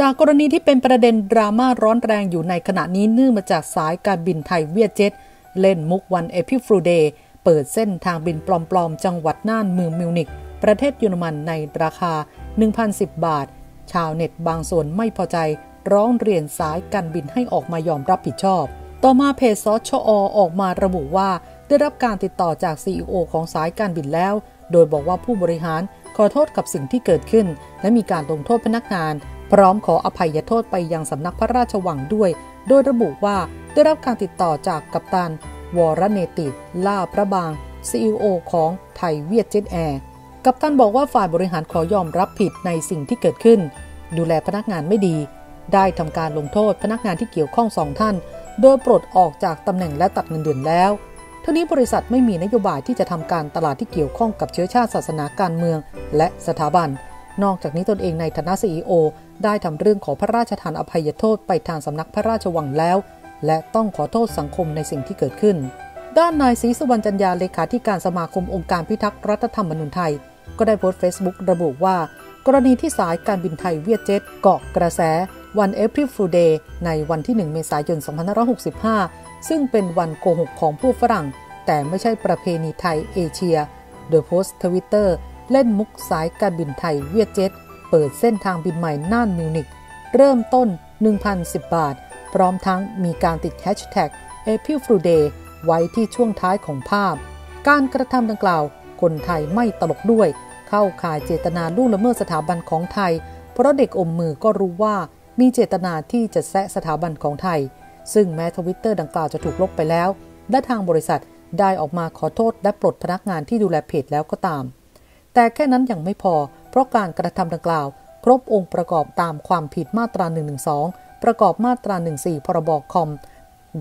จากกรณีที่เป็นประเด็นดราม่าร้อนแรงอยู่ในขณะนี้เนื่องมาจากสายการบินไทยเวียดเจ็ต เล่นมุกวัน April Fool Day เปิดเส้นทางบินปลอมๆ จังหวัดน่านเมืองมิวนิกประเทศเยอรมันในราคา 1,010 บาท ชาวเน็ตบางส่วนไม่พอใจ ร้องเรียนสายการบินให้ออกมายอมรับผิดชอบ ต่อมาเพจซอชอออกมาระบุว่า ได้รับการติดต่อจาก CEO ของสายการบินแล้ว โดยบอกว่าผู้บริหารขอโทษกับสิ่งที่เกิดขึ้น และมีการลงโทษพนักงาน พร้อมขออภัยโทษไปยังสำนักพระราชวังด้วย โดยระบุว่าได้รับการติดต่อจากกัปตัน วรเนติ ล่าพระบาง CEO ของไทยเวียดเจ็ตแอร์กัปตันบอกว่าฝ่ายบริหารขอยอมรับผิดในสิ่งที่เกิดขึ้น ดูแลพนักงานไม่ดี ได้ทำการลงโทษพนักงานที่เกี่ยวข้องสองท่าน โดยปลดออกจากตำแหน่งและตัดเงินเดือนแล้วทั้งนี้บริษัทไม่มีนโยบายที่จะทำการตลาดที่เกี่ยวข้องกับเชื้อชาติศาสนาการเมือง และสถาบัน นอกจากนี้ตนเองในฐานะซีอ ได้ทำเรื่องขอพระราชทานอภัยโทษไปทางสำนักพระราชวังแล้ว และต้องขอโทษสังคมในสิ่งที่เกิดขึ้น ด้านนายศรีสุวรรณจันยาเลขาธิการสมาคมองค์การพิทักษ์รัฐธรรมนูญไทย ก็ได้โพสต์เฟซบุ๊กระบุว่า กรณีที่สายการบินไทยเวียดเจ็ตเกาะกระแสวันเอพริลฟูเดย์ในวันที่ 1 เมษายน 2565 ซึ่งเป็นวันโกหกของผู้ฝรั่ง แต่ไม่ใช่ประเพณีไทยเอเชีย โดยโพสต์ทวิตเตอร์เล่นมุกสายการบินไทยเวียดเจ็ต เปิดเส้นทางบินใหม่น่านมิวนิกเริ่มต้น 1,010 บาท พร้อมทั้งมีการติดแฮชแท็ก April Fool Day ไว้ที่ช่วงท้ายของภาพ การกระทำดังกล่าว คนไทยไม่ตลกด้วย เข้าข่ายเจตนาล่วงละเมิดสถาบันของไทย เพราะเด็กอมมือก็รู้ว่ามีเจตนาที่จะแซะสถาบันของไทย ซึ่งแม้ทวิตเตอร์ดังกล่าวจะถูกลบไปแล้ว และทางบริษัทได้ออกมาขอโทษและปลดพนักงานที่ดูแลเพจแล้วก็ตาม แต่แค่นั้นยังไม่พอ เพราะการกระทำดังกล่าว ครบองค์ประกอบตามความผิดมาตรา 112 ประกอบมาตรา 14 พรบคอม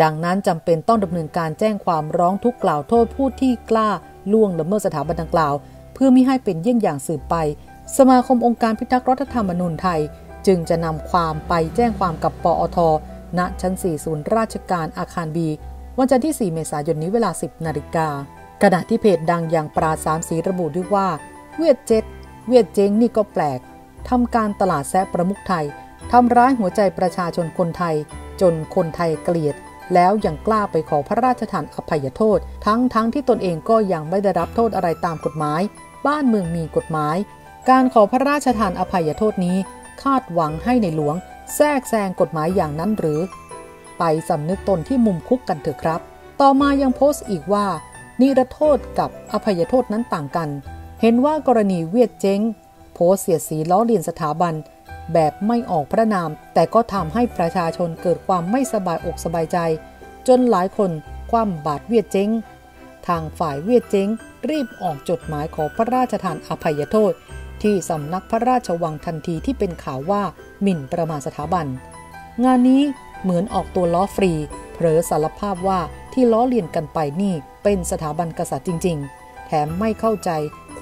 ดังนั้นจำเป็นต้องดำเนินการแจ้งความร้องทุกข์กล่าวโทษผู้ที่กล้าล่วงละเมิดสถาบันดังกล่าว เพื่อมิให้เป็นเยี่ยงอย่างสืบไป สมาคมองค์การพิทักษ์รัฐธรรมนูญไทย จึงจะนำความไปแจ้งความกับปอทณชั้น 4 ศูนย์ราชการอาคารบีวันจันทร์ที่ 4 เมษายนนี้เวลา 10 นาฬิกาขณะที่เพจดังอย่างปราสามสีระบุด้วยว่า เวียดเจ็ต เวียดเจงนี่ก็แปลกทำการตลาดแซะประมุขไทยทำร้ายหัวใจประชาชนคนไทย จนคนไทยเกลียด แล้วยังกล้าไปขอพระราชทานอภัยโทษ ทั้งทั้งที่ตนเองก็ยังไม่ได้รับโทษอะไรตามกฎหมาย บ้านเมืองมีกฎหมาย การขอพระราชทานอภัยโทษนี้ คาดหวังให้ในหลวง แทรกแซงกฎหมายอย่างนั้นหรือ ไปสำนึกตนที่มุมคุกกันเถอะครับ ต่อมายังโพสต์อีกว่า นิรโทษกับอภัยโทษนั้นต่างกัน เห็นว่ากรณีเวียดเจ้ง โพสเสียสีล้อเลียนสถาบัน แบบไม่ออกพระนาม แต่ก็ทำให้ประชาชนเกิดความไม่สบายอกสบายใจ จนหลายคนคว่ำบาตรเวียดเจ้ง ทางฝ่ายเวียดเจ้ง รีบออกจดหมายขอพระราชทานอภัยโทษ ที่สำนักพระราชวังทันทีที่เป็นข่าวว่าหมิ่นประมาณสถาบัน งานนี้เหมือนออกตัวล้อฟรี เผลอสารภาพว่าที่ล้อเลียนกันไปนี่เป็นสถาบันกษัตริย์จริง ๆ แถมไม่เข้าใจ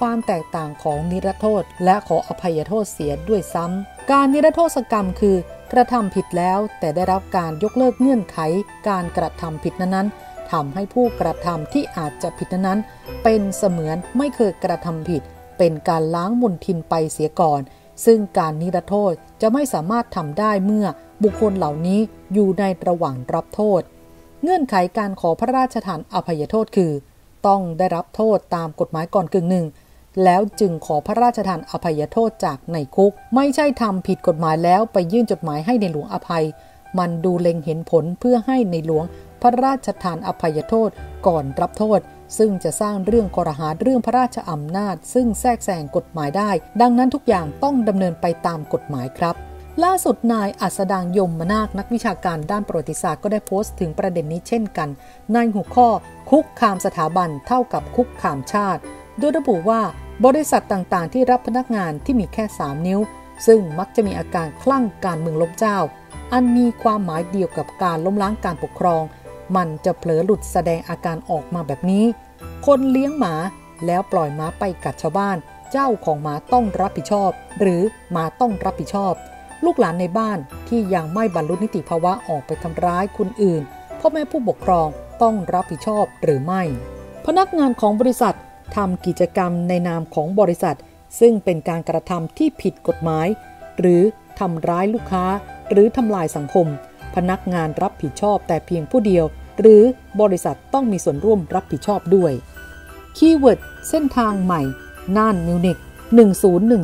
ความแตกต่างของนิรโทษ และขออภัยโทษเสียด้วยซ้ำ การนิรโทษกรรมคือกระทำผิดแล้วแต่ได้รับการยกเลิกเงื่อนไข การกระทำผิดนั้นๆทำให้ผู้กระทำที่อาจจะผิดนั้นเป็นเสมือนไม่เคยกระทำผิด เป็นการล้างมลทินไปเสียก่อน ซึ่งการนิรโทษจะไม่สามารถทำได้เมื่อบุคคลเหล่านี้อยู่ในระหว่างรับโทษ เงื่อนไขการขอพระราชทานอภัยโทษคือ ต้องได้รับโทษตามกฎหมายก่อนกึ่งหนึ่ง แล้วจึงขอพระราชทานอภัยโทษจากในคุก ไม่ใช่ทำผิดกฎหมายแล้วไปยื่นจดหมายให้ในหลวงอภัย มันดูเล็งเห็นผลเพื่อให้ในหลวงพระราชทานอภัยโทษก่อนรับโทษ ซึ่งจะสร้างเรื่องกรหาเรื่องพระราชอำนาจ ซึ่งแทรกแซงกฎหมายได้ ดังนั้นทุกอย่างต้องดำเนินไปตามกฎหมายครับล่าสุดนายอัสดางยมมนาคนักวิชาการด้านประวัติศาสตร์ก็ได้โพสต์ถึงประเด็นนี้เช่นกันในหัวข้อคุกคามสถาบันเท่ากับคุกคามชาติ โดยระบุว่า บริษัทต่างๆ ที่รับพนักงานที่มีแค่ 3 นิ้ว ซึ่งมักจะมีอาการคลั่งการเมืองล้มเจ้า อันมีความหมายเดียวกับการล้มล้างการปกครอง มันจะเผลอหลุดแสดงอาการออกมาแบบนี้ คนเลี้ยงหมาแล้วปล่อยหมาไปกัดชาวบ้าน เจ้าของหมาต้องรับผิดชอบ หรือหมาต้องรับผิดชอบ ลูกหลานในบ้านที่ยังไม่บรรลุนิติภาวะออกไปทำร้ายคนอื่นพ่อแม่ผู้ปกครองต้องรับผิดชอบหรือไม่ พนักงานของบริษัท ทำกิจกรรมในนามของบริษัท ซึ่งเป็นการกระทำที่ผิดกฎหมาย หรือทำร้ายลูกค้า หรือทำลายสังคม พนักงานรับผิดชอบแต่เพียงผู้เดียว หรือบริษัทต้องมีส่วนร่วมรับผิดชอบด้วย keyword เส้นทางใหม่ น่านมิวนิก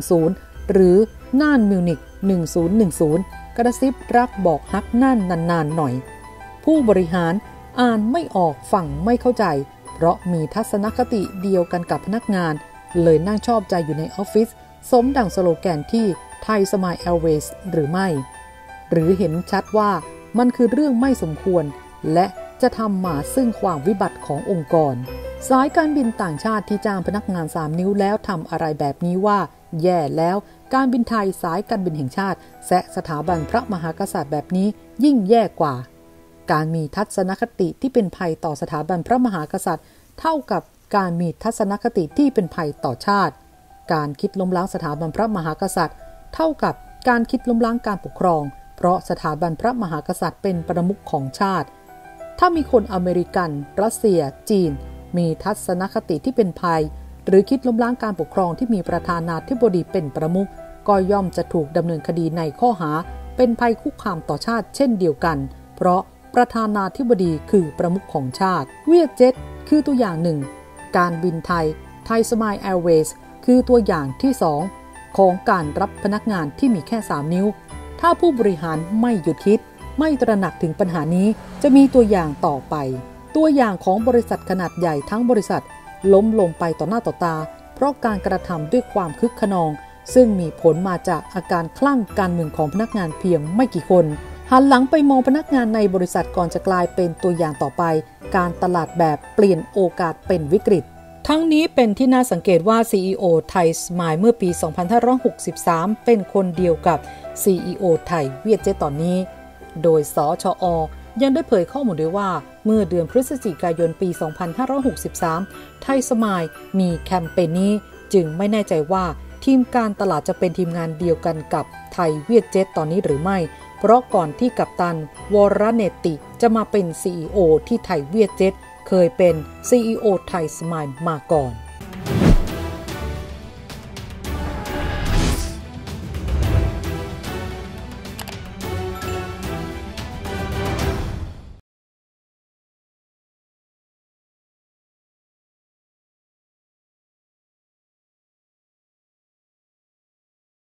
1010 หรือน่านมิวนิก1010 กระซิบรักบอกฮักน่านนานๆหน่อย ผู้บริหารอ่านไม่ออกฟังไม่เข้าใจ เพราะมีทัศนคติเดียวกันกับพนักงาน เลยนั่งชอบใจอยู่ในออฟฟิศสมดังสโลแกนที่ Thai Smile Airways หรือไม่ หรือเห็นชัดว่ามันคือเรื่องไม่สมควร และจะทำมาซึ่งความวิบัติขององค์กร สายการบินต่างชาติที่จ้างพนักงาน 3 นิ้วแล้วทำอะไรแบบนี้ว่า แย่แล้วการบินไทยสายการบินแห่งชาติและสถาบันพระมหากษัตริย์แบบนี้ยิ่งแย่กว่า การมีทัศนคติที่เป็นภัยต่อสถาบันพระมหากษัตริย์ เท่ากับการมีทัศนคติที่เป็นภัยต่อชาติ การคิดล้มล้างสถาบันพระมหากษัตริย์ เท่ากับการคิดล้มล้างการปกครอง เพราะสถาบันพระมหากษัตริย์เป็นประมุขของชาติ ถ้ามีคนอเมริกัน รัสเซีย จีน มีทัศนคติที่เป็นภัย หรือคิดล้มล้างการปกครองที่มีประธานาธิบดีเป็นประมุขก็ย่อมจะถูกดำเนินคดีในข้อหา เป็นภัยคุกคามต่อชาติเช่นเดียวกัน เพราะ ประธานาธิบดีคือประมุขของชาติ เวียดเจ็ตคือตัวอย่างหนึ่ง การบินไทย ไทยสมายแอร์เวย์คือตัวอย่างที่สองของการรับพนักงานที่มีแค่ 3 นิ้ว ถ้าผู้บริหารไม่หยุดคิด ไม่ตระหนักถึงปัญหานี้จะมีตัวอย่างต่อไป ตัวอย่างของบริษัทขนาดใหญ่ทั้งบริษัท ล้มลงไปต่อหน้าต่อตา เพราะการกระทำด้วยความคึกขนอง ซึ่งมีผลมาจากอาการคลั่งการเมืองของพนักงานเพียงไม่กี่คน หันหลังไปมองพนักงานในบริษัทก่อนจะกลายเป็นตัวอย่างต่อไป การตลาดแบบเปลี่ยนโอกาสเป็นวิกฤต ทั้งนี้เป็นที่น่าสังเกตว่า CEO ไทยสมายเมื่อปี 2563 เป็นคนเดียวกับ CEO ไทยเวียดเจตอนนี้ โดยสชอยังได้เผยข้อมูลด้วยว่า เมื่อเดือนพฤศจิกายนปี 2563 ไทยสมายมีแคมเปญนี้ จึงไม่แน่ใจว่าทีมการตลาดจะเป็นทีมงานเดียวกันกับไทยเวียดเจ็ตตอนนี้หรือไม่ เพราะก่อนที่กัปตันวรเนติจะมาเป็น CEO ที่ไทยเวียดเจ็ตเคยเป็น CEO ไทยสมายมาก่อน